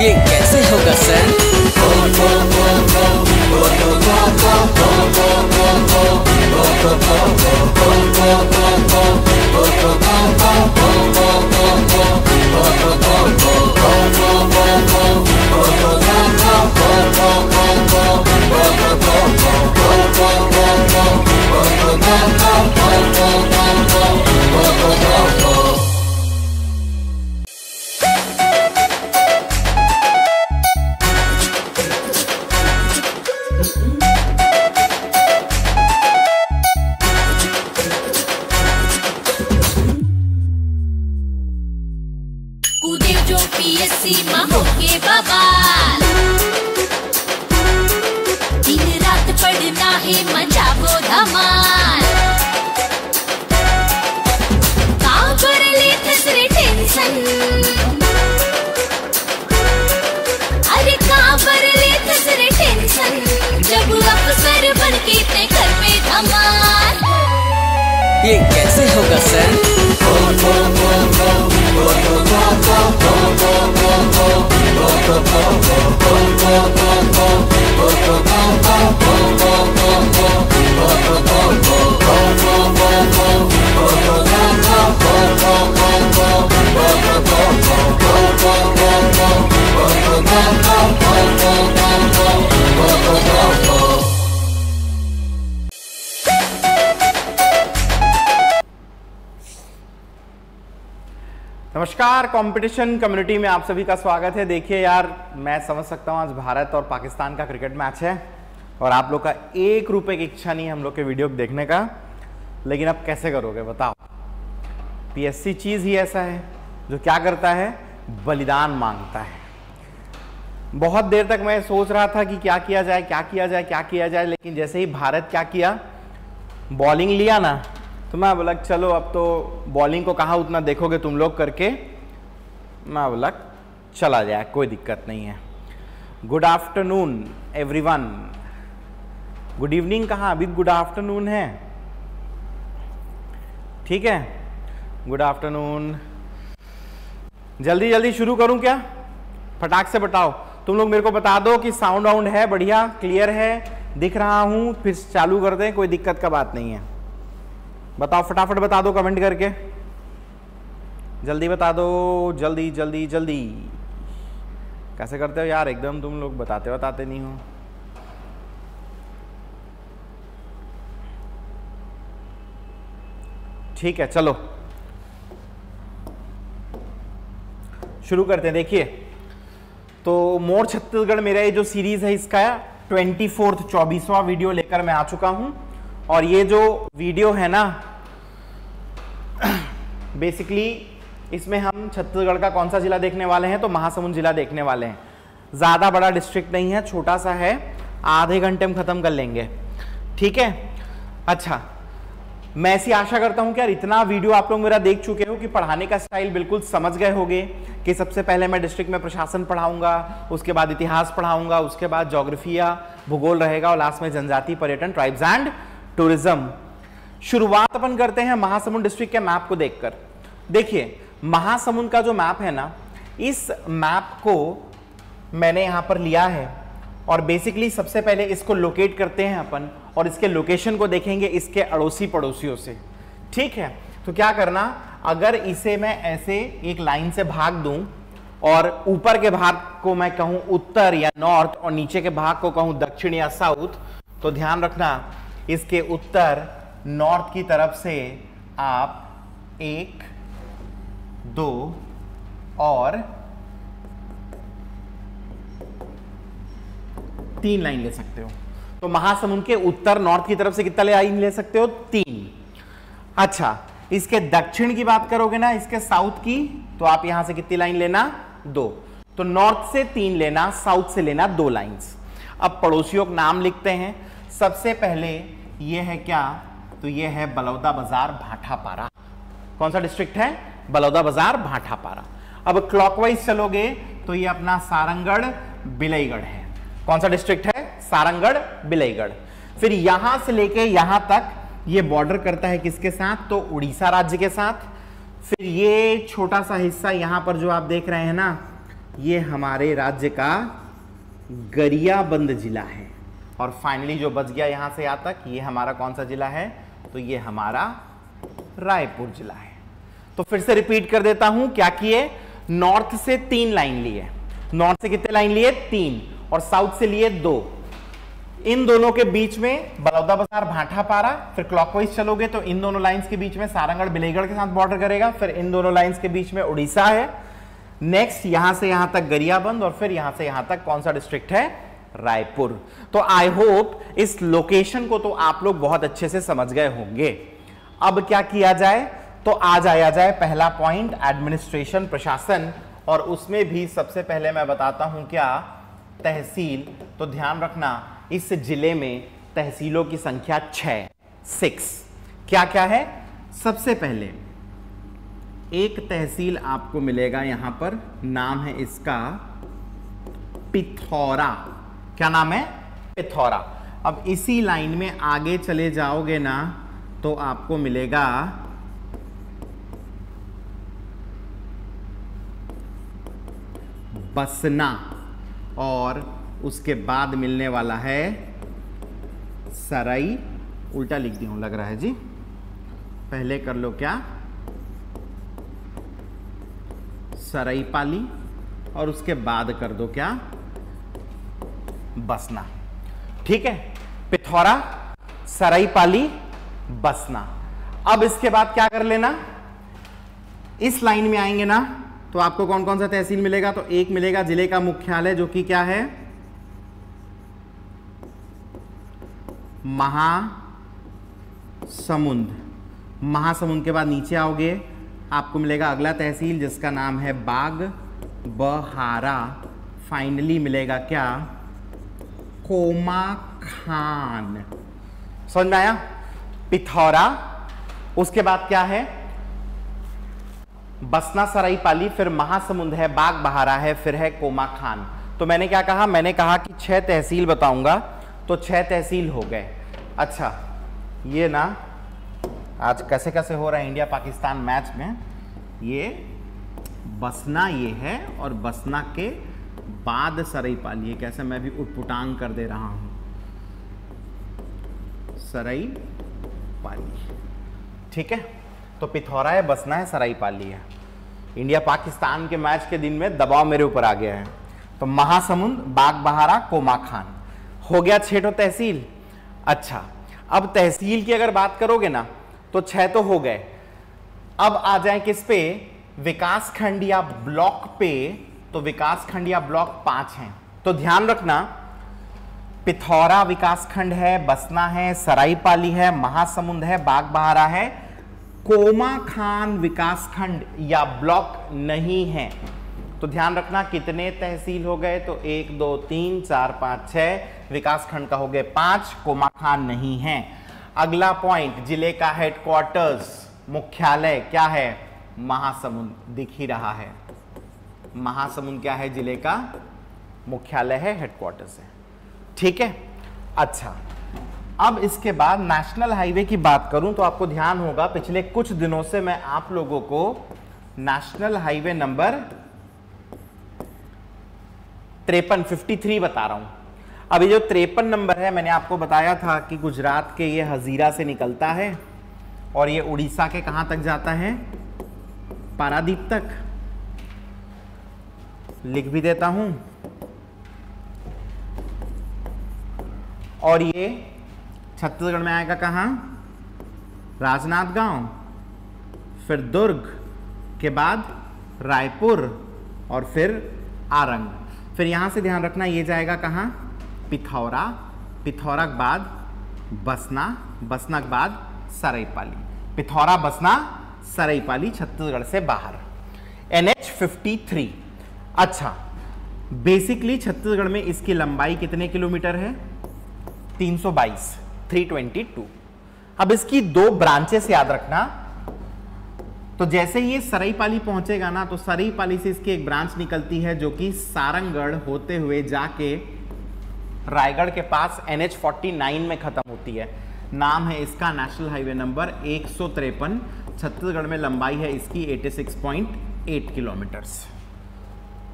ये कैसे होगा सर कूदे ये कैसे होगा सर? नमस्कार कंपटीशन कम्युनिटी में आप सभी का स्वागत है। देखिए यार, मैं समझ सकता हूँ आज भारत और पाकिस्तान का क्रिकेट मैच है और आप लोग का एक रुपए की इच्छा नहीं है हम लोग के वीडियो देखने का। लेकिन अब कैसे करोगे, बताओ? पीएससी चीज़ ही ऐसा है जो क्या करता है? बलिदान माँगता है। बहुत देर तक मैं सोच रहा था कि क्या किया जाए, क्या किया जाए, क्या किया जाए, लेकिन जैसे ही भारत क्या किया? बॉलिंग लिया ना तो मैं बोला चलो, अब तो बॉलिंग को कहाँ उतना देखोगे तुम लोग करके? मैं बोला, चला जाए, कोई दिक्कत नहीं है। Good afternoon everyone good evening कहाँ? अभी गुड आफ्टरनून है। ठीक है? गुड आफ्टरनून जल्दी जल्दी शुरू करूँ क्या? फटाक से बताओ। तुम लोग मेरे को बता दो कि साउंड वाउंड है, बढ़िया क्लियर है, दिख रहा हूँ, फिर चालू कर दें, कोई दिक्कत का बात नहीं है। बताओ, फटाफट बता दो कमेंट करके। जल्दी बता दो, जल्दी जल्दी जल्दी। कैसे करते हो यार? एकदम तुम लोग बताते बताते नहीं हो। ठीक है, चलो। शुरू करते हैं, देखिए। तो मोर छत्तीसगढ़ मेरा ये जो सीरीज़ है, इसका ट्वेंटी फोर्थ, चौबीसवा वीडियो लेकर मैं आ चुका हूँ। और ये जो वीडियो है ना बेसिकली इसमें हम छत्तीसगढ़ का कौन सा जिला देखने वाले हैं? तो महासमुंद जिला देखने वाले हैं। ज़्यादा बड़ा डिस्ट्रिक्ट नहीं है, छोटा सा है। आधे घंटे में ख़त्म कर लेंगे। ठीक है? अच्छा मैं ऐसी आशा करता हूँ कि यार इतना वीडियो आप लोग मेरा देख चुके हो कि पढ़ाने का स्टाइल बिल्कुल समझ गए होगे कि सबसे पहले मैं डिस्ट्रिक्ट में प्रशासन पढ़ाऊँगा, उसके बाद इतिहास पढ़ाऊँगा, उसके बाद जोग्राफिया भूगोल रहेगा, और लास्ट में जनजाति, पर्यटन ट्राइब्स एंड टूरिज़्म शुरुआत अपन करते हैं महासमुंद डिस्ट्रिक्ट के मैप को देखकर। देखिए, महासमुंद का जो मैप है ना, इस मैप को मैंने यहाँ पर लिया है और बेसिकली सबसे पहले इसको लोकेट करते हैं अपन और इसके लोकेशन को देखेंगे इसके अड़ोसी पड़ोसियों से। ठीक है? तो क्या करना, अगर इसे मैं ऐसे एक लाइन से भाग दूँ और ऊपर के भाग को मैं कहूँ उत्तर या नॉर्थ और नीचे के भाग को कहूँ दक्षिण या साउथ तो ध्यान रखना इसके उत्तर नॉर्थ की तरफ़ से आप एक, दो और तीन लाइन ले सकते हो। तो महासमुंद के उत्तर नॉर्थ की तरफ़ से कितना लाइन ले सकते हो? तीन। अच्छा इसके दक्षिण की बात करोगे ना, इसके साउथ की तो आप यहाँ से कितनी लाइन लेना? दो। तो नॉर्थ से तीन लेना, साउथ से लेना दो लाइंस। अब पड़ोसियों का नाम लिखते हैं। सबसे पहले ये है क्या? तो ये है बलौदा बाज़ार भाटापारा कौन सा डिस्ट्रिक्ट है? बलौदा बाज़ार भाटापारा अब क्लॉकवाइज चलोगे तो ये अपना सारंगढ़, बिलईगढ़ है। कौन सा डिस्ट्रिक्ट है? सारंगढ़, बिलईगढ़। फिर यहाँ से लेके यहाँ तक ये बॉर्डर करता है किसके साथ? तो उड़ीसा राज्य के साथ। फिर ये छोटा सा हिस्सा यहाँ पर जो आप देख रहे हैं ना, ये हमारे राज्य का गरियाबंद जिला है। और फाइनली जो बच गया यहाँ से यहाँ तक, ये हमारा कौन सा जिला है? तो ये हमारा रायपुर जिला है। तो फिर से रिपीट कर देता हूँ, क्या किए? नॉर्थ से तीन लाइन लिए। नॉर्थ से कितने लाइन लिए? तीन। और साउथ से लिए दो। इन दोनों के बीच में बलौदा बाज़ार भाठा पारा फिर क्लॉकवाइज चलोगे तो इन दोनों लाइंस के बीच में सारंगढ़, बिलेगढ़ के साथ बॉर्डर करेगा, फिर इन दोनों लाइंस के बीच में उड़ीसा है। नेक्स्ट यहाँ से यहाँ तक गरियाबंद और फिर यहाँ से यहाँ तक कौन सा डिस्ट्रिक्ट है? रायपुर। तो आई होप इस लोकेशन को तो आप लोग बहुत अच्छे से समझ गए होंगे। अब क्या किया जाए? तो आज आया जाए पहला पॉइंट एडमिनिस्ट्रेशन प्रशासन। और उसमें भी सबसे पहले मैं बताता हूँ क्या? तहसील। तो ध्यान रखना, इस ज़िले में तहसीलों की संख्या छह सिक्स क्या क्या है? सबसे पहले, एक तहसील आपको मिलेगा यहाँ पर। नाम है इसका पिथौरा। क्या नाम है? पिथौरा। अब इसी लाइन में आगे चले जाओगे ना तो आपको मिलेगा बसना, और उसके बाद मिलने वाला है सराई। उल्टा लिख दी हूँ, लग रहा है जी। पहले कर लो क्या? सराई पाली और उसके बाद कर दो क्या? बसना। ठीक है? पिथौरा, सराईपाली, बसना। अब इसके बाद क्या कर लेना? इस लाइन में आएँगे ना तो आपको कौन कौन सा तहसील मिलेगा? तो एक मिलेगा ज़िले का मुख्यालय, जो कि क्या है? महासमुंद। महासमुंद के बाद नीचे आओगे, आपको मिलेगा अगला तहसील, जिसका नाम है बाग बहारा। फाइनली मिलेगा क्या? कोमा खान समझ में आया पिथौरा, उसके बाद क्या है? बसना सराई पाली, फिर महासमुंद है बाग बहारा है, फिर है कोमा खान। तो मैंने क्या कहा? मैंने कहा कि छह तहसील बताऊँगा तो छह तहसील हो गए। अच्छा ये ना, आज कैसे कैसे हो रहा है इंडिया पाकिस्तान मैच में? ये बसना ये है और बसना के बाद सरई पाली कैसे मैं भी उटपुटांग कर दे रहा हूँ। सरई पाली। ठीक है? तो पिथौरा है बसना है, सराई पाली है। इंडिया पाकिस्तान के मैच के दिन में दबाव मेरे ऊपर आ गया है। तो महासमुंद बाग बहारा कोमा खान हो गया छेटो तहसील। अच्छा अब तहसील की अगर बात करोगे ना तो छह तो हो गए। अब आ जाए किस पे? विकास खंड या ब्लॉक पे तो विकास खंड या ब्लॉक पाँच हैं। तो ध्यान रखना, पिथौरा विकास खंड है, बसना है, सराईपाली है, महासमुंद है बाग बहारा है। कोमा खान विकास खंड या ब्लॉक नहीं है। तो ध्यान रखना, कितने तहसील हो गए? तो एक, दो, तीन, चार, पाँच, छह। विकास खंड का हो गए पाँच, कोमा खान नहीं है। अगला पॉइंट ज़िले का हेडक्वार्टर्स मुख्यालय क्या है? महासमुंद, दिख ही रहा है। महासमुंद क्या है? ज़िले का मुख्यालय है हेडक्वार्टर्स है। ठीक है? अच्छा अब इसके बाद नेशनल हाईवे की बात करूँ तो आपको ध्यान होगा, पिछले कुछ दिनों से मैं आप लोगों को नेशनल हाईवे नंबर त्रेपन फिफ्टी थ्री बता रहा हूँ। अब ये जो त्रेपन नंबर है, मैंने आपको बताया था कि गुजरात के ये हजीरा से निकलता है और ये उड़ीसा के कहाँ तक जाता है? पारादीप तक। लिख भी देता हूँ। और ये छत्तीसगढ़ में आएगा कहाँ? राजनांदगांव फिर दुर्ग, के बाद रायपुर, और फिर आरंग। फिर यहाँ से ध्यान रखना, ये जाएगा कहाँ? पिथौरा। पिथौरा के बाद बसना। बसना के बाद सराईपाली पिथौरा, बसना सरईपाली छत्तीसगढ़ से बाहर। N H fifty three. अच्छा बेसिकली छत्तीसगढ़ में इसकी लंबाई कितने किलोमीटर है? 322 322 अब इसकी दो ब्रांचेस याद रखना। तो जैसे ही ये सरईपाली पहुंचेगा ना तो सराईपाली से इसकी एक ब्रांच निकलती है जो कि सारंगढ़ होते हुए जाके रायगढ़ के पास एन एच में खत्म होती है। नाम है इसका नेशनल हाईवे नंबर एक छत्तीसगढ़ में लंबाई है इसकी 86.8 किलोमीटर्स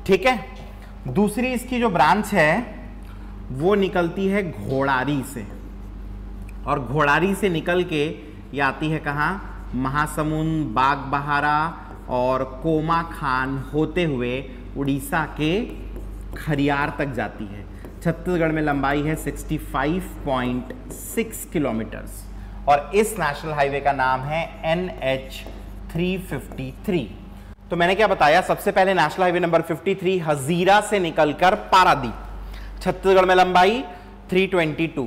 ठीक है? दूसरी इसकी जो ब्रांच है, वो निकलती है घोड़ारी से। और घोड़ारी से निकल के ये आती है कहाँ? महासमुंद बाग बहारा और कोमा खान होते हुए उड़ीसा के खरियार तक जाती है। छत्तीसगढ़ में लंबाई है 65.6 किलोमीटर्स और इस नेशनल हाईवे का नाम है एन एच थ्री तो मैंने क्या बताया? सबसे पहले नेशनल हाईवे नंबर 53 हजीरा से निकलकर पारादीप छत्तीसगढ़ में लंबाई 322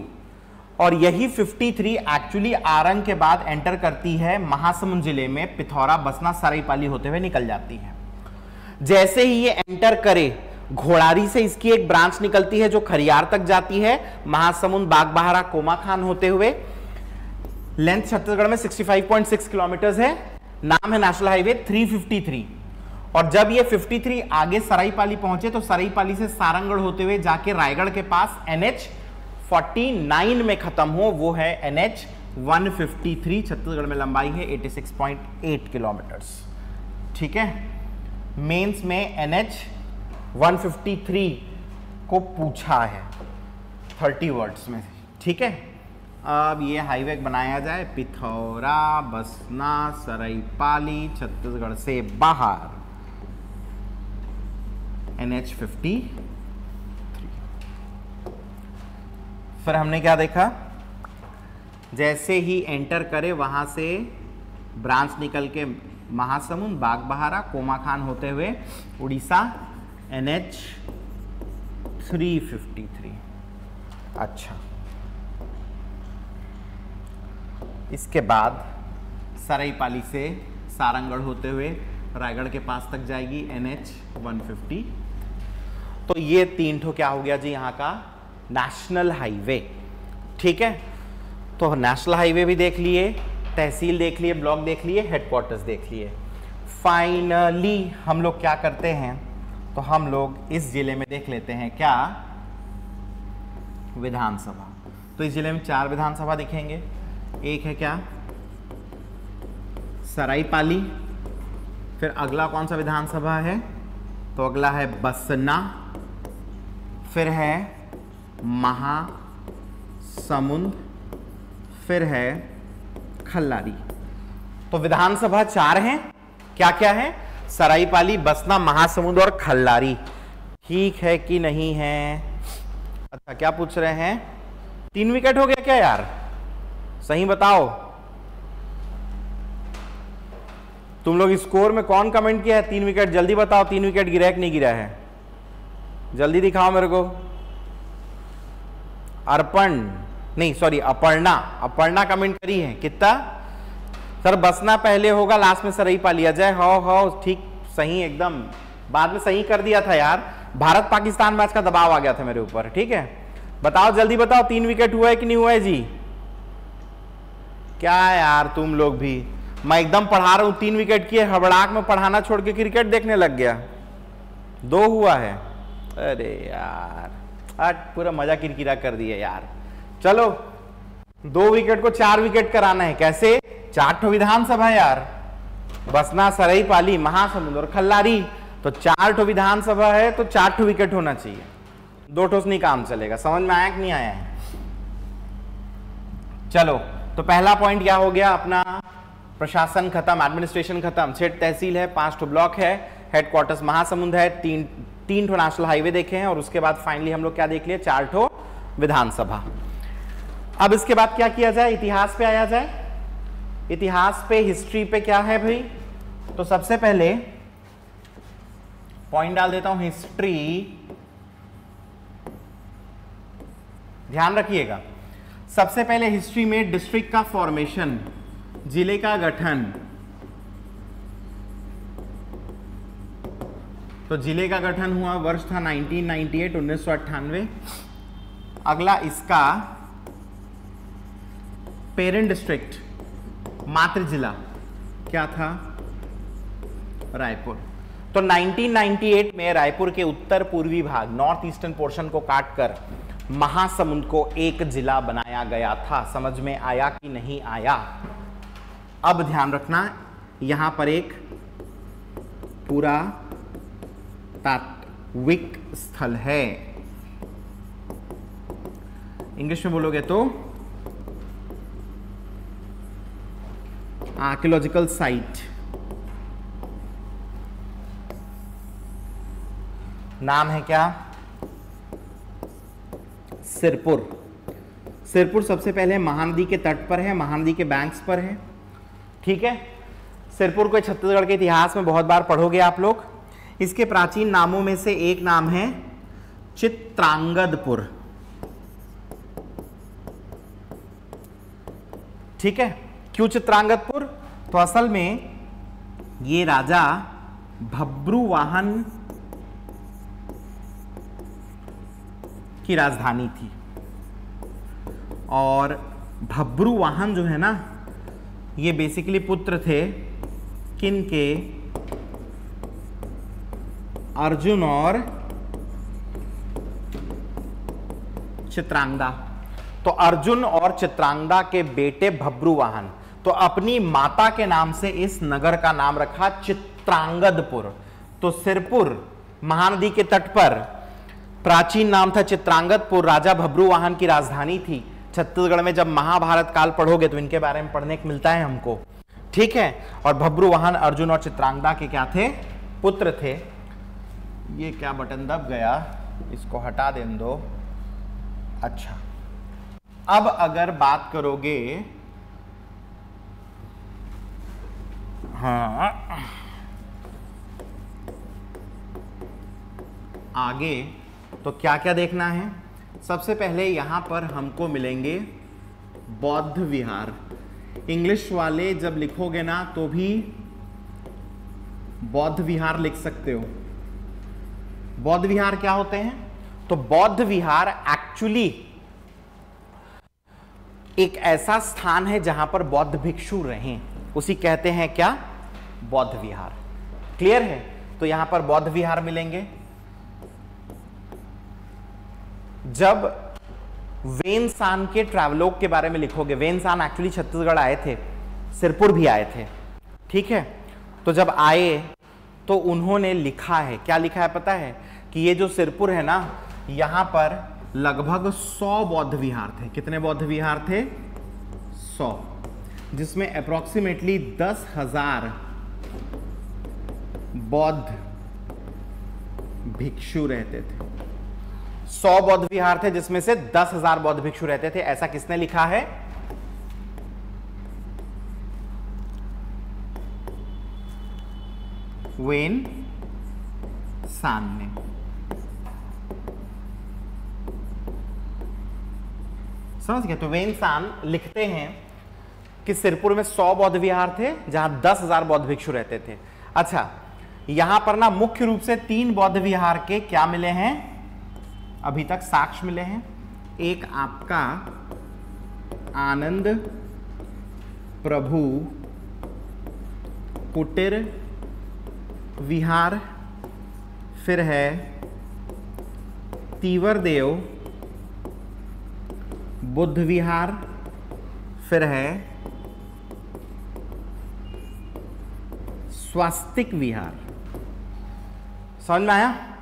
और यही 53 एक्चुअली आरंग के बाद एंटर करती है, महासमुंद ज़िले में पिथौरा, बसना, सराईपाली होते हुए निकल जाती है। जैसे ही ये एंटर करे, घोड़ारी से इसकी एक ब्रांच निकलती है जो खरियार तक जाती है, महासमुंद, बागबहारा, कोमा खान होते हुए। लेंथ छत्तीसगढ़ में 65.6 किलोमीटर है। नाम है नेशनल हाईवे 353 और जब ये 53 आगे सराईपाली पहुँचे तो सराईपाली से सारंगढ़ होते हुए जाके रायगढ़ के पास एनएच 49 में खत्म हो, वो है एनएच 153 छत्तीसगढ़ में लंबाई है 86.8 किलोमीटर ठीक है? मेंस में एनएच 153 को पूछा है। 30 वर्ड्स में ठीक है? अब ये हाईवे बनाया जाए, पिथौरा, बसना, सराईपाली, छत्तीसगढ़ से बाहर। एन एच फिफ्टी फिर हमने क्या देखा? जैसे ही एंटर करे, वहाँ से ब्रांच निकल के महासमुंद, बागबहारा कोमा खान होते हुए Orissa N H three fifty three अच्छा। इसके बाद सराईपाली से सारंगढ़ होते हुए रायगढ़ के पास तक जाएगी एन एच वन फिफ्टी। तो ये तीन ठो क्या हो गया जी यहाँ का? नेशनल हाईवे ठीक है? तो नेशनल हाईवे भी देख लिए, तहसील देख लिए, ब्लॉक देख लिए हेडक्वार्टर्स देख लिए। फाइनली हम लोग क्या करते हैं? तो हम लोग इस ज़िले में देख लेते हैं क्या? विधानसभा। तो इस ज़िले में चार विधानसभा दिखेंगे। एक है क्या? सराईपाली। फिर अगला कौन सा विधानसभा है? तो अगला है बसना। फिर है महासमुंद। फिर है खल्लारी। तो विधानसभा चार हैं। क्या क्या है? सराईपाली, बसना, महासमुंद और खल्लारी। ठीक है कि नहीं है? अच्छा क्या पूछ रहे हैं? तीन विकेट हो गया क्या यार? सही बताओ। तुम लोग स्कोर में कौन कमेंट किया है? तीन विकेट जल्दी बताओ, तीन विकेट गिरा कि नहीं गिरा है? जल्दी दिखाओ मेरे को। अर्पण, नहीं सॉरी अपर्णा। अपर्णा कमेंट करी है। कितना? सर, बसना पहले होगा लास्ट में सर ही पा लिया जाए। हो हो, ठीक, सही, एकदम। बाद में सही कर दिया था यार। भारत पाकिस्तान मैच का दबाव आ गया था मेरे ऊपर, ठीक है? बताओ, जल्दी बताओ, तीन विकेट हुआ है कि नहीं हुआ है जी? क्या यार तुम लोग भी? मैं एकदम पढ़ा रहा हूँ, तीन विकेट किए हबड़ाक में पढ़ाना छोड़ के क्रिकेट देखने लग गया। दो हुआ है। अरे यार हट पूरा मज़ा किरकिरा कर दिया यार। चलो, दो विकेट को चार विकेट कराना है। कैसे? चार ठो विधानसभा यार। बसना सरई पाली, महासमुंद और खल्लारी। तो चार ठो विधानसभा है तो चार ठो विकेट होना चाहिए। दो ठोस नहीं काम चलेगा। समझ में आया कि नहीं आया है? चलो तो पहला पॉइंट क्या हो गया? अपना प्रशासन खत्म एडमिनिस्ट्रेशन खत्म। सेठ तहसील है, पाँच ठो ब्लॉक है हेडक्वार्टर्स महासमुंद है, तीन तीन ठो नेशनल हाईवे देखे हैं, और उसके बाद फाइनली हम लोग क्या देख लिए? चार ठो विधानसभा। अब इसके बाद क्या किया जाए? इतिहास पे आया जाए। इतिहास पे हिस्ट्री पे क्या है भाई? तो सबसे पहले पॉइंट डाल देता हूँ हिस्ट्री ध्यान रखिएगा। सबसे पहले हिस्ट्री में डिस्ट्रिक्ट का फॉर्मेशन ज़िले का गठन। तो ज़िले का गठन हुआ वर्ष था 1998 उन्नीस अगला इसका पेरेंट डिस्ट्रिक्ट मातृ जिला, क्या था? रायपुर। तो 1998 में रायपुर के उत्तर पूर्वी भाग नॉर्थ ईस्टर्न पोर्शन को काटकर महासमुंद को एक जिला बनाया गया था, समझ में आया कि नहीं आया? अब ध्यान रखना, यहाँ पर एक पूरा तात्विक स्थल है। इंग्लिश में बोलोगे तो आर्कियोलॉजिकल साइट। नाम है क्या? सिरपुर। सिरपुर सबसे पहले महानदी के तट पर है, महानदी के बैंक्स पर है। ठीक है? सिरपुर को छत्तीसगढ़ के इतिहास में बहुत बार पढ़ोगे आप लोग। इसके प्राचीन नामों में से एक नाम है चित्रांगदपुर। ठीक है? क्यों चित्रांगदपुर? तो असल में ये राजा भब्रुवाहन की राजधानी थी। और भब्रुवाहन जो है ना, ये बेसिकली पुत्र थे किन के अर्जुन और चित्रांगदा। तो अर्जुन और चित्रांगदा के बेटे भब्रुवाहन तो अपनी माता के नाम से इस नगर का नाम रखा चित्रांगदपुर। तो सिरपुर महानदी के तट पर, प्राचीन नाम था चित्रांगदपुर, राजा भब्रुवाहन की राजधानी थी। छत्तीसगढ़ में जब महाभारत काल पढ़ोगे तो इनके बारे में पढ़ने को मिलता है हमको। ठीक है? और भब्रुवाहन अर्जुन और चित्रांगदा के क्या थे? पुत्र थे। ये क्या बटन दब गया? इसको हटा दें दो। अच्छा। अब अगर बात करोगे हाँ आगे तो क्या क्या देखना है? सबसे पहले यहाँ पर हमको मिलेंगे बौद्ध विहार। इंग्लिश वाले जब लिखोगे ना तो भी बौद्ध विहार लिख सकते हो। बौद्ध विहार क्या होते हैं? तो बौद्ध विहार एक्चुअली एक ऐसा स्थान है जहाँ पर बौद्ध भिक्षु रहे। उसी कहते हैं क्या? बौद्ध विहार। क्लियर है? तो यहाँ पर बौद्ध विहार मिलेंगे। जब वेनसान के ट्रैवलोग के बारे में लिखोगे वेनसान एक्चुअली छत्तीसगढ़ आए थे, सिरपुर भी आए थे, ठीक है? तो जब आए तो उन्होंने लिखा है। क्या लिखा है पता है? कि ये जो सिरपुर है ना, यहाँ पर लगभग सौ बौद्ध विहार थे। कितने बौद्ध विहार थे? सौ। जिसमें अप्रोक्सीमेटली दस हज़ार बौद्ध भिक्षु रहते थे। सौ बौद्ध विहार थे, जिसमें से दस हज़ार बौद्ध भिक्षु रहते थे। ऐसा किसने लिखा है? वेन सान ने समझ गए? तो वेन सान लिखते हैं कि सिरपुर में सौ बौद्ध विहार थे, जहाँ दस हज़ार बौद्ध भिक्षु रहते थे। अच्छा यहाँ पर ना मुख्य रूप से तीन बौद्ध विहार के क्या मिले हैं? अभी तक साक्ष्य मिले हैं। एक आपका आनंद प्रभु कुटिर विहार, फिर है तीवर देव, बुद्ध विहार, फिर है स्वास्तिक विहार। समझ में आया?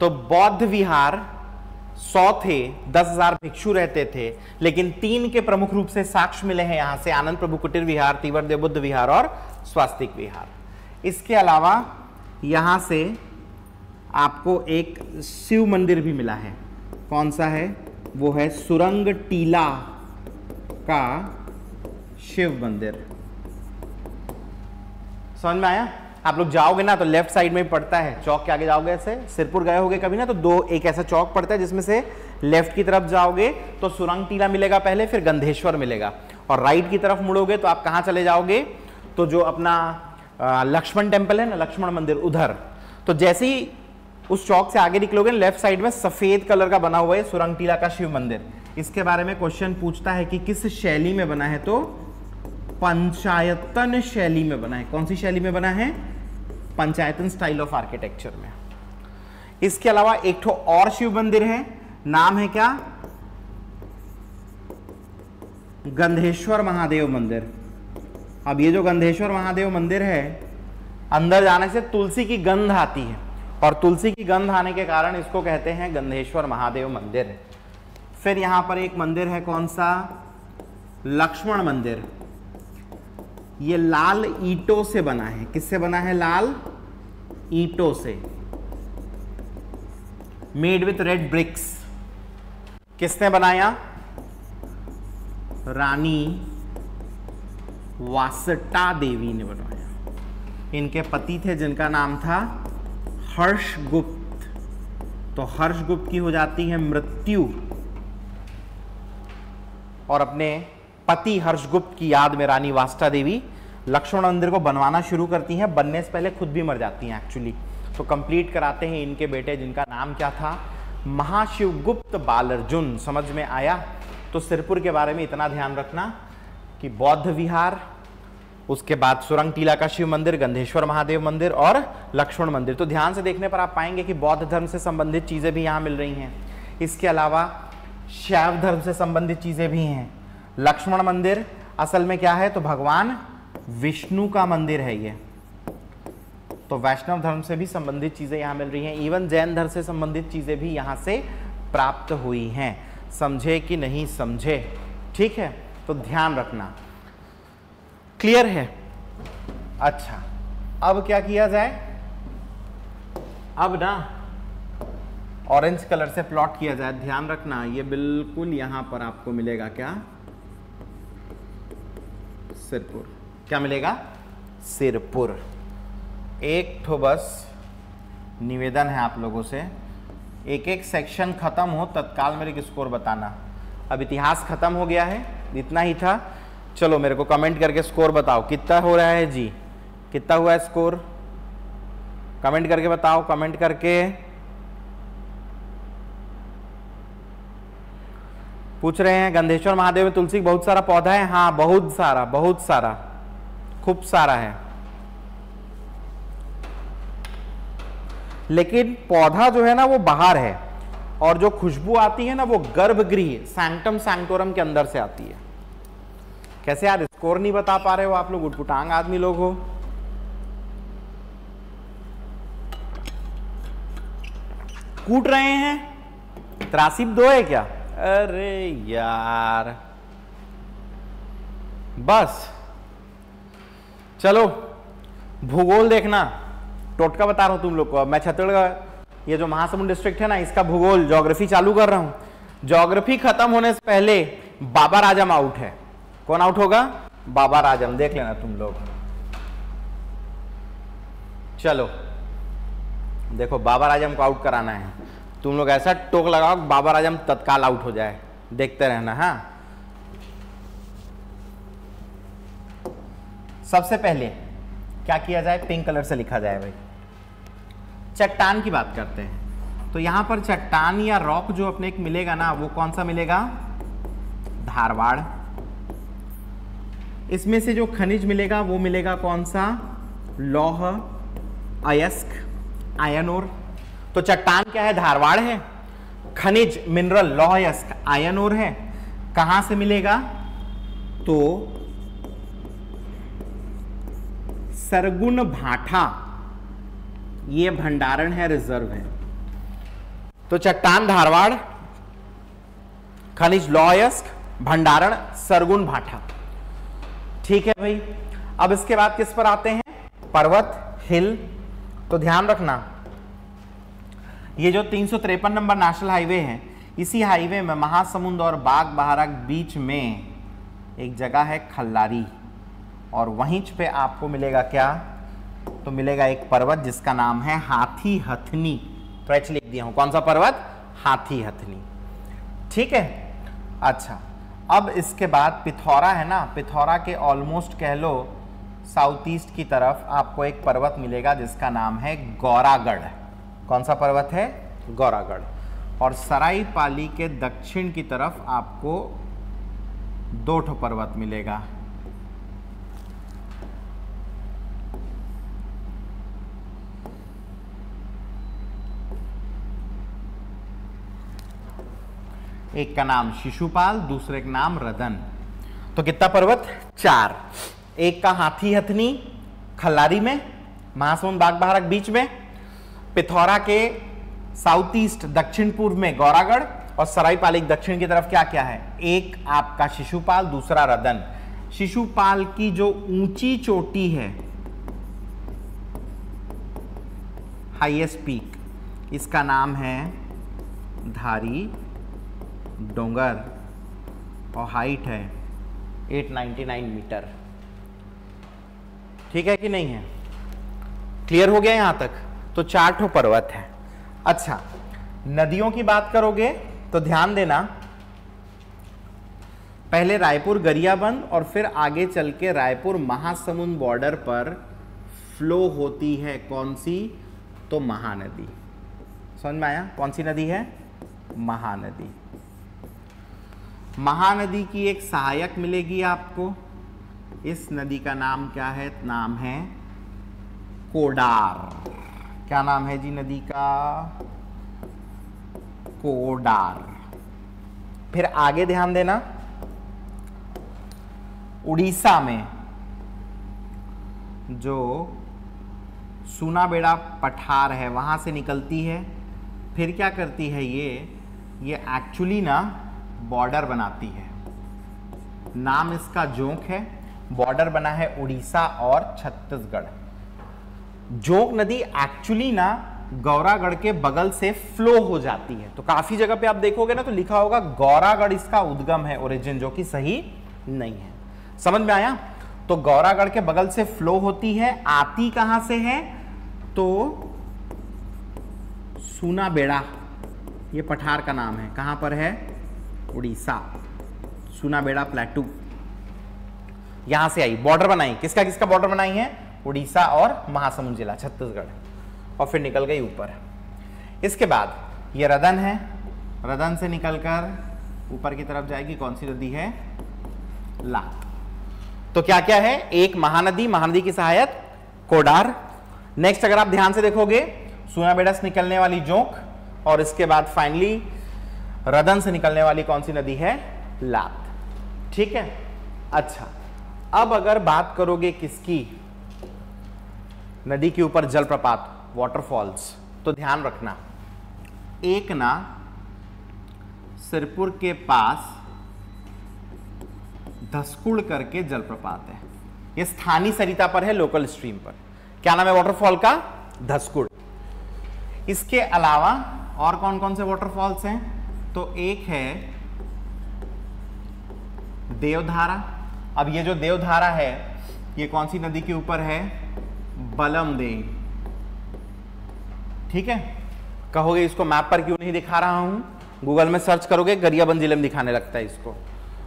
तो बौद्ध विहार सौ थे, दस हज़ार भिक्षु रहते थे, लेकिन तीन के प्रमुख रूप से साक्ष्य मिले हैं यहाँ से, आनंद प्रभु कुटीर विहार तीवर देव बुद्ध विहार और स्वास्तिक विहार। इसके अलावा यहाँ से आपको एक शिव मंदिर भी मिला है। कौन सा है? वो है सुरंग टीला का शिव मंदिर। समझ में आया? आप लोग जाओगे ना तो लेफ़्ट साइड में पड़ता है। चौक के आगे जाओगे ऐसे, सिरपुर गए होगे कभी ना तो दो, एक ऐसा चौक पड़ता है जिसमें से लेफ़्ट की तरफ़ जाओगे तो सुरंग टीला मिलेगा पहले, फिर गंधेश्वर मिलेगा। और राइट की तरफ़ मुड़ोगे तो आप कहाँ चले जाओगे? तो जो अपना लक्ष्मण टेंपल है ना, लक्ष्मण मंदिर, उधर। तो जैसे ही उस चौक से आगे निकलोगे लेफ़्ट साइड में सफ़ेद कलर का बना हुआ है सुरंग टीला का शिव मंदिर। इसके बारे में क्वेश्चन पूछता है कि किस शैली में बना है? तो पंचायतन शैली में बना है। कौन सी शैली में बना है? पंचायतन स्टाइल ऑफ़ आर्किटेक्चर में। इसके अलावा एक ठो और शिव मंदिर है, नाम है क्या? गंधेश्वर महादेव मंदिर। अब ये जो गंधेश्वर महादेव मंदिर है, अंदर जाने से तुलसी की गंध आती है। और तुलसी की गंध आने के कारण इसको कहते हैं गंधेश्वर महादेव मंदिर। फिर यहाँ पर एक मंदिर है कौन सा? लक्ष्मण मंदिर। ये लाल ईटों से बना है। किससे बना है लाल? ईटों से। मेड विथ रेड ब्रिक्स किसने बनाया? रानी वासटा देवी ने बनवाया इनके पति थे जिनका नाम था हर्षगुप्त। तो हर्षगुप्त की हो जाती है मृत्यु। और अपने पति हर्षगुप्त की याद में रानी वास्ता देवी लक्ष्मण मंदिर को बनवाना शुरू करती हैं। बनने से पहले खुद भी मर जाती हैं एक्चुअली तो कंप्लीट कराते हैं इनके बेटे, जिनका नाम क्या था? महाशिवगुप्त बालर्जुन। समझ में आया? तो सिरपुर के बारे में इतना ध्यान रखना कि बौद्ध विहार, उसके बाद सुरंग टीला का शिव मंदिर, गंधेश्वर महादेव मंदिर और लक्ष्मण मंदिर। तो ध्यान से देखने पर आप पाएँगे कि बौद्ध धर्म से संबंधित चीज़ें भी यहाँ मिल रही हैं। इसके अलावा शैव धर्म से संबंधित चीज़ें भी हैं। लक्ष्मण मंदिर, असल में क्या है? तो भगवान विष्णु का मंदिर है ये। तो वैष्णव धर्म से भी संबंधित चीज़ें यहाँ मिल रही हैं। इवन जैन धर्म से संबंधित चीज़ें भी यहाँ से प्राप्त हुई हैं। समझे कि नहीं समझे? ठीक है तो ध्यान रखना। क्लियर है? अच्छा अब क्या किया जाए? अब ना ऑरेंज कलर से प्लॉट किया जाए। ध्यान रखना, ये बिल्कुल यहाँ पर आपको मिलेगा क्या? सिरपुर। क्या मिलेगा? सिरपुर। एक ठो बस निवेदन है आप लोगों से। एक एक सेक्शन खत्म हो, तत्काल मेरे को स्कोर बताना। अब इतिहास खत्म हो गया है, इतना ही था। चलो मेरे को कमेंट करके स्कोर बताओ। कितना हो रहा है जी? कितना हुआ है स्कोर कमेंट करके बताओ कमेंट करके। पूछ रहे हैं, गंधेश्वर महादेव में तुलसी बहुत सारा पौधा है। हाँ बहुत सारा बहुत सारा, खूब सारा है। लेकिन पौधा जो है ना, वो बाहर है और जो खुशबू आती है ना, वो गर्भगृह सैंक्टम सैंक्टोरम के अंदर से आती है। कैसे यार स्कोर नहीं बता पा रहे हो आप लोग? उठपुटांग आदमी लोग हो। कूट रहे हैं? त्रासिब दो है क्या? अरे यार। बस। चलो, भूगोल देखना। टोटका बता रहा हूँ तुम लोग को मैं छत्तीसगढ़ ये जो महासमुंद डिस्ट्रिक्ट है ना, इसका भूगोल ज्योग्राफी चालू कर रहा हूँ। ज्योग्राफी खत्म होने से पहले बाबा राजम आउट है। कौन आउट होगा? बाबा राजम। देख लेना तुम लोग। चलो। देखो, बाबा राजम को आउट कराना है। तुम लोग ऐसा टोक लगाओ बाबा राजम तत्काल आउट हो जाए। देखते रहना हाँ। सबसे पहले, क्या किया जाए? पिंक कलर से लिखा जाए भाई। चट्टान की बात करते हैं। तो यहाँ पर चट्टान या रॉक जो अपने एक मिलेगा ना, वो कौन सा मिलेगा? धारवाड़। इसमें से जो खनिज मिलेगा, वो मिलेगा कौन सा? लौह, अयस्क आयन और तो चट्टान क्या है? धारवाड़ है। खनिज मिनरल लौह आयन और है। कहाँ से मिलेगा? तो सरगुन भाठा। ये भंडारण है रिज़र्व है। तो चट्टान धारवाड़, खनिज लॉयस्क भंडारण, सरगुन भाठा। ठीक है भाई। अब इसके बाद किस पर आते हैं? पर्वत, हिल। तो ध्यान रखना ये जो तीन सौ तिरपन नंबर नेशनल हाईवे है, इसी हाईवे में महासमुंद और बाग बहारक बीच में एक जगह है खल्लारी। और वहीं पे आपको मिलेगा क्या? तो मिलेगा एक पर्वत जिसका नाम है हाथी हथनी। तो एच लिख दिया हूँ। कौन सा पर्वत? हाथी हथनी। ठीक है? अच्छा अब इसके बाद पिथौरा है ना? पिथौरा के ऑलमोस्ट कह लो साउथ ईस्ट की तरफ़ आपको एक पर्वत मिलेगा जिसका नाम है गौरागढ़। कौन सा पर्वत है? गौरागढ़। और सराई पाली के दक्षिण की तरफ़ आपको दो ठो पर्वत मिलेगा। एक का नाम शिशुपाल दूसरे का नाम रदन तो कितना पर्वत? चार। एक का हाथी हथनी खल्लारी में महासमुंद बाग बहारक बीच में पिथौरा के साउथ ईस्ट दक्षिण पूर्व में गौरागढ़ और सरायपालिक दक्षिण की तरफ़ क्या क्या है? एक, आपका शिशुपाल, दूसरा रदन शिशुपाल की जो ऊँची चोटी है हाईएस्ट पीक इसका नाम है धारी, डोंगर और हाइट है 899 मीटर ठीक है कि नहीं है? क्लियर हो गया यहाँ तक? तो चार ठो पर्वत है। अच्छा नदियों की बात करोगे तो ध्यान देना, पहले रायपुर गरियाबंद और फिर आगे चल के रायपुर महासमुंद बॉर्डर पर फ्लो होती है कौन सी? तो महानदी। समझ में आया? कौन सी नदी है? महानदी। महानदी की एक सहायक मिलेगी आपको। इस नदी का नाम क्या है? नाम है कोडार। क्या नाम है जी नदी का? कोडार। फिर आगे ध्यान देना। उड़ीसा में जो सुनाबेड़ा पठार है, वहाँ से निकलती है। फिर क्या करती है ये? ये एक्चुअली ना बॉर्डर बनाती है। नाम इसका जोंक है। बॉर्डर बना है उड़ीसा और छत्तीसगढ़। जोंक नदी एक्चुअली ना गौरागढ़ के बगल से फ्लो हो जाती है। तो काफ़ी जगह पे आप देखोगे ना तो लिखा होगा गौरागढ़ इसका उद्गम है ओरिजिन जो कि सही नहीं है। समझ में आया? तो गौरागढ़ के बगल से फ्लो होती है, आती कहाँ से है? तो सूना बेड़ा ये पठार का नाम है। कहाँ पर है? उड़ीसा। सूना बेड़ा प्लेटू यहाँ से आई। बॉर्डर बनाई। किसका किसका बॉर्डर बनाई है? उड़ीसा और महासमुंद जिला, छत्तीसगढ़। और फिर निकल गई ऊपर। इसके बाद ये रदन है। रदन से निकलकर ऊपर की तरफ़ जाएगी। कौन सी नदी है? लात। तो क्या क्या है? एक महानदी महानदी की सहायक कोडार। नेक्स्ट अगर आप ध्यान से देखोगे सुनाबेड़ा से निकलने वाली जोंक, और इसके बाद फाइनली रदन से निकलने वाली कौन सी नदी है? लात। ठीक है? अच्छा। अब अगर बात करोगे किसकी नदी के ऊपर जलप्रपात वाटरफॉल्स तो ध्यान रखना, एक ना सिरपुर के पास धसकुड़ करके जलप्रपात है। ये स्थानीय सरिता पर है लोकल स्ट्रीम पर। क्या नाम है वाटरफॉल का? धसकुड़ इसके अलावा और कौन कौन से वाटरफॉल्स हैं? तो एक है देवधारा। अब ये जो देवधारा है, ये कौन सी नदी के ऊपर है? बलम दे। ठीक है? कहोगे इसको मैप पर क्यों नहीं दिखा रहा हूँ? गूगल में सर्च करोगे गरियाबंद ज़िले में दिखाने लगता है इसको।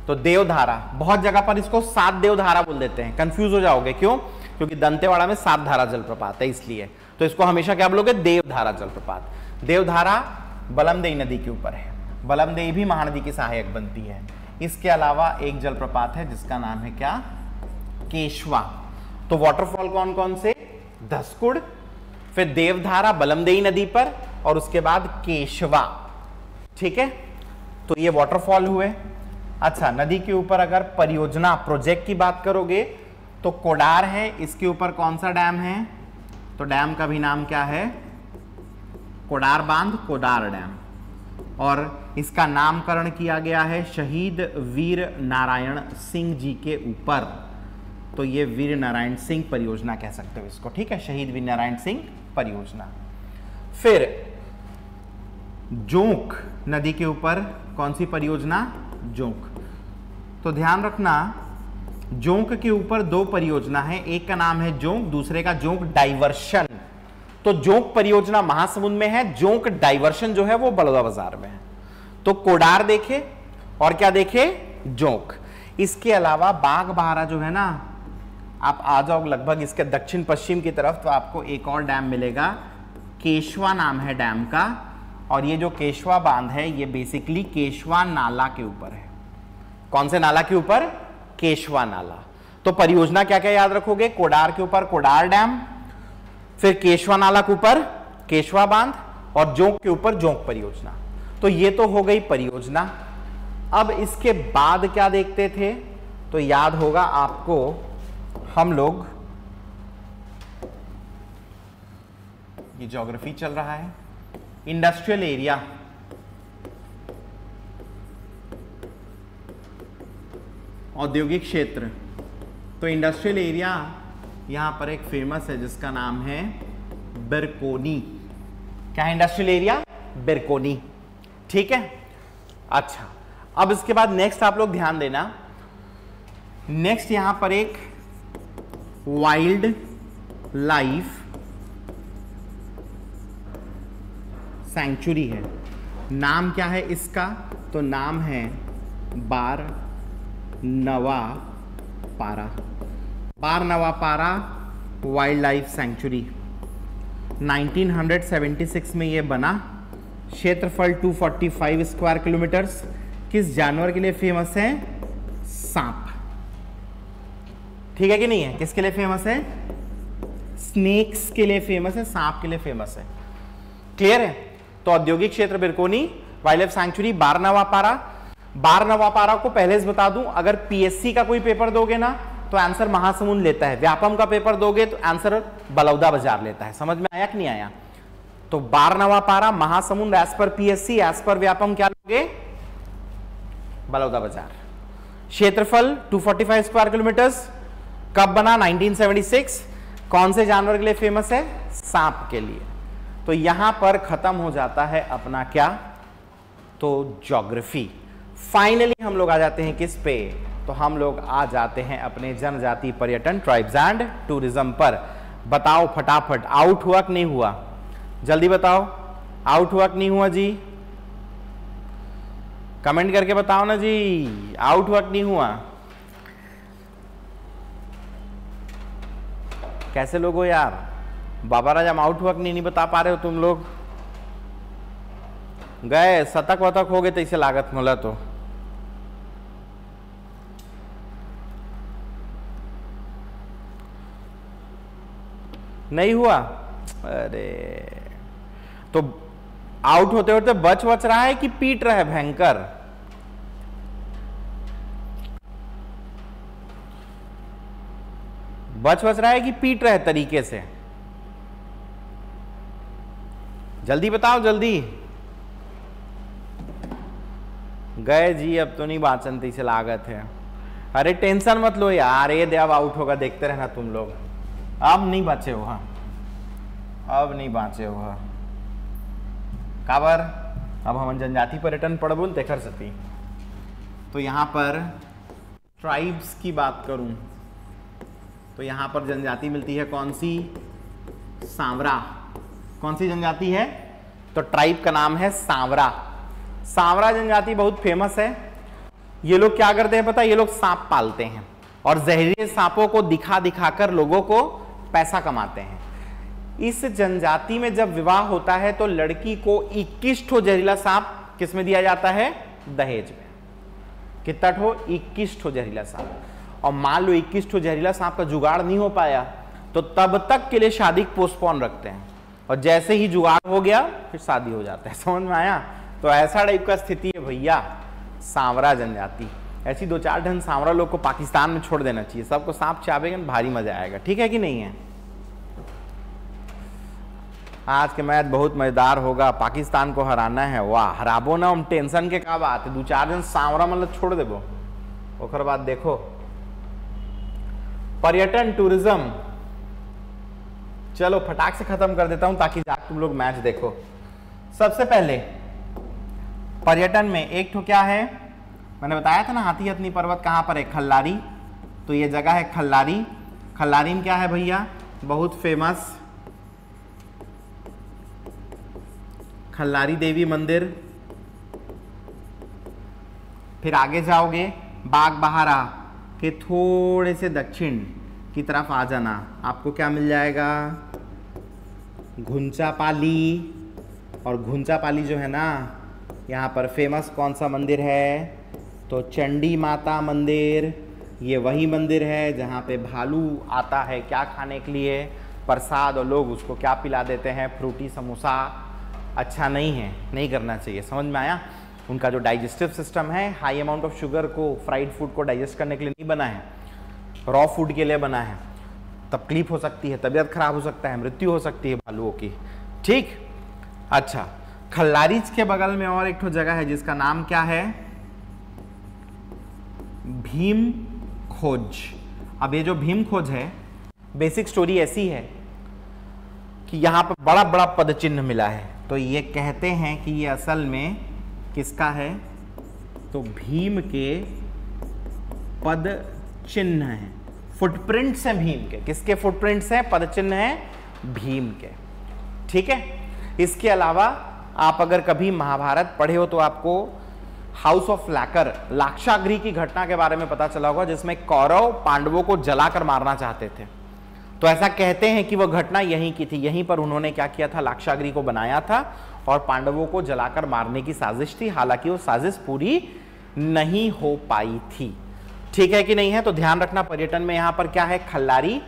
तो देवधारा, बहुत जगह पर इसको सात देवधारा बोल देते हैं। कंफ्यूज हो जाओगे, क्यों? क्योंकि दंतेवाड़ा में सात धारा जलप्रपात है इसलिए। तो इसको हमेशा क्या बोलोगे? देवधारा जलप्रपात। देवधारा बलमदेई नदी के ऊपर है। बलमदेई भी महानदी की सहायक बनती है। इसके अलावा एक जलप्रपात है जिसका नाम है क्या? केशवा। तो वाटरफॉल कौन कौन से? धसकुड़ फिर देवधारा बलमदेई नदी पर, और उसके बाद केशवा। ठीक है? तो ये वाटरफॉल हुए। अच्छा नदी के ऊपर अगर परियोजना प्रोजेक्ट की बात करोगे तो कोडार है, इसके ऊपर कौन सा डैम है? तो डैम का भी नाम क्या है? कोडार बाँध, कोडार डैम और इसका नामकरण किया गया है शहीद वीर नारायण सिंह जी के ऊपर। तो ये वीर नारायण सिंह परियोजना कह सकते हो इसको, ठीक है? शहीद वीर नारायण सिंह परियोजना। फिर, जोंक नदी के ऊपर, कौन सी परियोजना? जोंक। तो ध्यान रखना, जोंक के ऊपर दो परियोजना है, एक का नाम है जोंक, दूसरे का जोंक डाइवर्शन। तो जोंक परियोजना महासमुंद में है, जोंक डाइवर्शन जो है वो बड़ौदा बाज़ार में है। तो कोडार देखे, और क्या देखे? जोंक। इसके अलावा बाघ बहारा जो है ना आप आ जाओ लगभग इसके दक्षिण पश्चिम की तरफ़ तो आपको एक और डैम मिलेगा। केशवा नाम है डैम का, और ये जो केशवा बाँध है, ये बेसिकली केशवा नाला के ऊपर है। कौन से नाला के ऊपर? केशवा नाला। तो परियोजना क्या क्या याद रखोगे? कोडार के ऊपर कोडार डैम, फिर केशवा नाला के ऊपर केशवा बाँध, और जोंक के ऊपर जोंक परियोजना। तो ये तो हो गई परियोजना। अब इसके बाद क्या देखते थे? तो याद होगा आपको हम लोग, ये ज्योग्राफी चल रहा है इंडस्ट्रियल एरिया औद्योगिक क्षेत्र। तो इंडस्ट्रियल एरिया यहाँ पर एक फ़ेमस है जिसका नाम है बेरकोनी क्या है इंडस्ट्रियल एरिया बेरकोनी ठीक है? अच्छा अब इसके बाद नेक्स्ट आप लोग ध्यान देना। नेक्स्ट यहाँ पर एक वाइल्ड लाइफ सेंचुरी है। नाम क्या है इसका? तो नाम है बार नवा पारा। बार नवा पारा वाइल्ड लाइफ सेंचुरी 1976 में ये बना। क्षेत्रफल 245 स्क्वायर किलोमीटर्स किस जानवर के लिए फ़ेमस है? सांप। ठीक है कि नहीं है? किसके लिए फ़ेमस है? स्नेक्स के लिए फ़ेमस है, सांप के लिए फ़ेमस है। क्लियर है? तो औद्योगिक क्षेत्र Birkoni wildlife sanctuary Bar Nawapara Bar Nawapara को पहले से बता दूँ, अगर पीएससी का कोई पेपर दोगे ना तो आंसर महासमुंद लेता है। व्यापम का पेपर दोगे तो आंसर बलौदा बाज़ार लेता है। समझ में आया कि नहीं आया? तो बार नवापारा महासमुंद एज पर पीएससी एज पर व्यापम क्या लोगे? बलौदा बाज़ार। क्षेत्रफल 245 स्क्वायर किलोमीटर्स कब बना? 1976 कौन से जानवर के लिए फ़ेमस है? सांप के लिए। तो यहाँ पर खत्म हो जाता है अपना क्या? तो ज्योग्राफी फाइनली हम लोग आ जाते हैं किस पे? तो हम लोग आ जाते हैं अपने जनजाति पर्यटन ट्राइब्स एंड टूरिज़्म पर। बताओ फटाफट आउट हुआ कि नहीं हुआ? जल्दी बताओ। आउट हुआ कि नहीं हुआ जी? कमेंट करके बताओ ना जी। आउट हुआ कि नहीं हुआ? कैसे लोग हो यार? बाबा राजा आउट हुआ कि नहीं, नहीं बता पा रहे हो तुम लोग। गए शतक वतक हो गए तो इसे लागत मोला तो। नहीं हुआ? अरे। तो आउट होते होते बच बच रहा है कि पीट रहा है भयंकर? बच बच रहा है कि पीट रहा है तरीके से? जल्दी बताओ, जल्दी। गए जी, अब तो नहीं बाचनती से लागत है। अरे, टेंशन मत लो यार, ये देव आउट होगा, देखते रहना तुम लोग। अब नहीं बचे हो हाँ। अब नहीं बाँचे हो हाँ। काबर? अब हम जनजाति पर्यटन पढ़बो न, तेखर सती तो। यहाँ पर ट्राइब्स की बात करूँ। तो यहाँ पर जनजाति मिलती है कौन सी? सांवरा। कौन सी जनजाति है? तो ट्राइब का नाम है सांवरा। सांवरा जनजाति बहुत फ़ेमस है। ये लोग क्या करते हैं पता? है ये लोग सांप पालते हैं और जहरीले सांपों को दिखा दिखाकर लोगों को पैसा कमाते हैं। इस जनजाति में जब विवाह होता है तो लड़की को 21 ठो जहरीला सांप किसमें दिया जाता है? दहेज में। कितना ठो? 21 ठो जहरीला सांप। और मान लो 21 ठो जहरीला सांप का जुगाड़ नहीं हो पाया तो तब तक के लिए शादी पोस्टपोन रखते हैं। और जैसे ही जुगाड़ हो गया, फिर शादी हो जाता है। समझ में आया? तो ऐसा टाइप का स्थिति है भैया। सांवरा जनजाति। ऐसी दो चार ढंग सांवरा लोग को पाकिस्तान में छोड़ देना चाहिए। सबको सांप चावेगा भारी मज़ा आएगा। ठीक है कि नहीं है? आज के मैच बहुत मज़ेदार होगा। पाकिस्तान को हराना है। वाह, हराबो ना, हम टेंशन के का बात है? दो चार दिन सांवरा मतलब छोड़ देबो। ओकर बाद देखो। पर्यटन टूरिज़्म चलो, फटाक से खत्म कर देता हूँ ताकि तुम लोग मैच देखो। सबसे पहले, पर्यटन में एक तो क्या है? मैंने बताया था ना, हाथी हथनी पर्वत कहाँ पर है? खल्लारी। तो ये जगह है खल्लारी। खल्लारी में क्या है भैया? बहुत फ़ेमस खल्लारी देवी मंदिर। फिर आगे जाओगे, बाग बहारा। के थोड़े से दक्षिण की तरफ़ आ जाना। आपको क्या मिल जाएगा? घुंचा पाली और घुंचा पाली जो है ना, यहाँ पर फ़ेमस कौन सा मंदिर है? तो चंडी माता मंदिर। ये वही मंदिर है जहाँ पे भालू आता है क्या खाने के लिए। प्रसाद और लोग उसको क्या पिला देते हैं? फ्रूटी समोसा। अच्छा नहीं है, नहीं करना चाहिए। समझ में आया? उनका जो डाइजेस्टिव सिस्टम है हाई अमाउंट ऑफ़ शुगर को फ्राइड फ़ूड को डाइजेस्ट करने के लिए नहीं बना है। रॉ फ़ूड के लिए बना है। तकलीफ़ हो सकती है, तबीयत खराब हो सकता है, मृत्यु हो सकती है भालुओं की। ठीक? अच्छा खल्लारीज के बगल में और एक जगह है जिसका नाम क्या है? भीम खोज। अब ये जो भीम खोज है बेसिक स्टोरी ऐसी है कि यहाँ पर बड़ा बड़ा पद चिन्ह मिला है। तो ये कहते हैं कि ये असल में किसका है? तो भीम के पद चिन्ह हैं। फुटप्रिंट्स हैं भीम के। किसके फुटप्रिंट्स हैं? पद चिन्ह हैं भीम के। ठीक है? इसके अलावा आप अगर कभी महाभारत पढ़े हो तो आपको हाउस ऑफ़ लैकर लाक्षागृह की घटना के बारे में पता चला होगा, जिसमें कौरव पांडवों को जलाकर मारना चाहते थे। तो ऐसा कहते हैं कि वह घटना यहीं की थी। यहीं पर उन्होंने क्या किया था? लाक्षागृह को बनाया था और पांडवों को जलाकर मारने की साजिश थी। हालाँकि वो साजिश पूरी नहीं हो पाई थी। ठीक है कि नहीं है? तो ध्यान रखना, पर्यटन में यहाँ पर क्या है? खल्लारी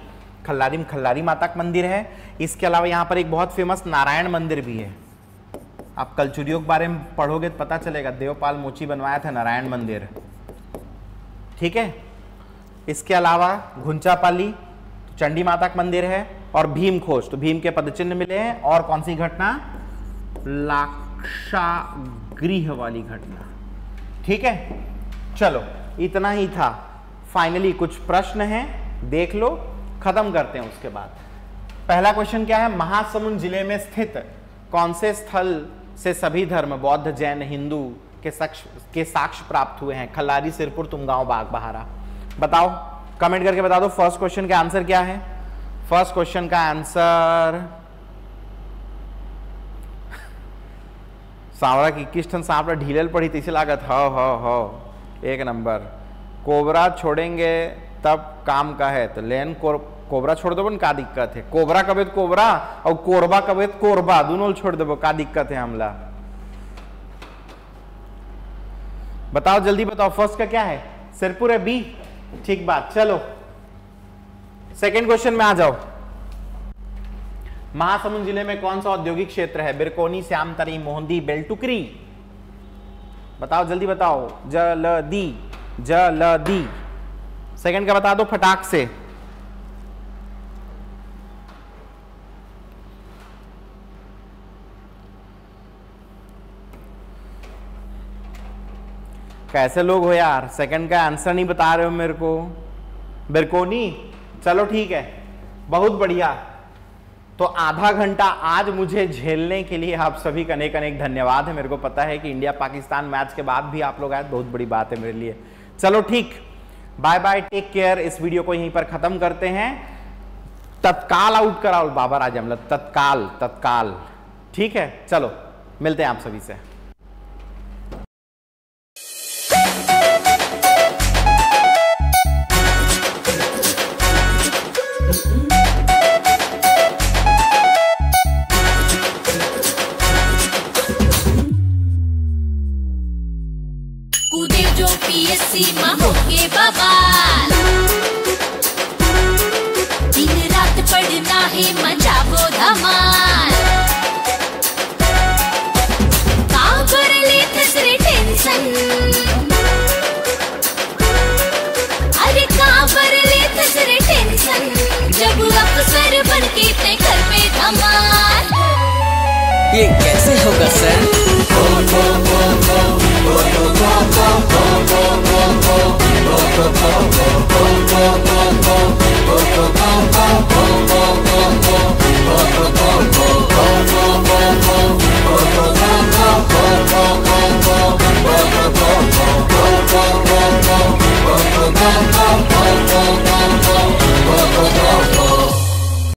खल्लारी में खल्लारी माता का मंदिर है। इसके अलावा यहाँ पर एक बहुत फ़ेमस नारायण मंदिर भी है। आप कलचुरियों के बारे में पढ़ोगे तो पता चलेगा। देवपाल मोची बनवाया था नारायण मंदिर। ठीक है? इसके अलावा घुंचापाली, चंडी माता का मंदिर है और भीम खोज तो भीम के पदचिन्ह मिले हैं। और कौन सी घटना? लाक्षागृह वाली घटना। ठीक है? चलो, इतना ही था। फाइनली कुछ प्रश्न हैं, देख लो, खत्म करते हैं उसके बाद। पहला क्वेश्चन क्या है? महासमुंद ज़िले में स्थित कौन से स्थल से सभी धर्म, बौद्ध, जैन, हिंदू के साक्ष के साक्ष्य प्राप्त हुए हैं? खल्लारी, सिरपुर, तुमगांव बाग बहारा बताओ कमेंट करके बता दो फ़र्स्ट क्वेश्चन का आंसर क्या है? फ़र्स्ट क्वेश्चन का आंसर सांवरा की इक्कीस टन सांवरा ढीलल पड़ी तीसरी लागत, हो हो हो। एक नंबर। कोबरा छोड़ेंगे, तब काम का है। तो लेन कोबरा छोड़ दो का दिक्कत है? कोबरा कबे तो कोबरा, और कोरबा कबे तो कोरबा, दोनों छोड़ दो का दिक्कत है हमला? बताओ, जल्दी बताओ, फ़र्स्ट का क्या है? सिरपुर है बी? ठीक बात, चलो। सेकंड क्वेश्चन में आ जाओ। महासमुंद ज़िले में कौन सा औद्योगिक क्षेत्र है? बिरकोनी, श्यामतरी, मोहंदी, बेलटुकरी। बताओ, जल्दी बताओ। जलदी जलदी। सेकंड का बता दो फटाक से। कैसे लोग हो यार? सेकंड का आंसर नहीं बता रहे हो मेरे को। बिरकोनी? चलो ठीक है। बहुत बढ़िया। तो आधा घंटा आज मुझे झेलने के लिए आप सभी का अनेक अनेक धन्यवाद है। मेरे को पता है कि इंडिया पाकिस्तान मैच के बाद भी आप लोग आए, बहुत बड़ी बात है मेरे लिए। चलो ठीक बाय बाय टेक केयर इस वीडियो को यहीं पर खत्म करते हैं। तत्काल आउट कराओ बाबर राजमल तत्काल तत्काल। ठीक है? चलो, मिलते हैं आप सभी से।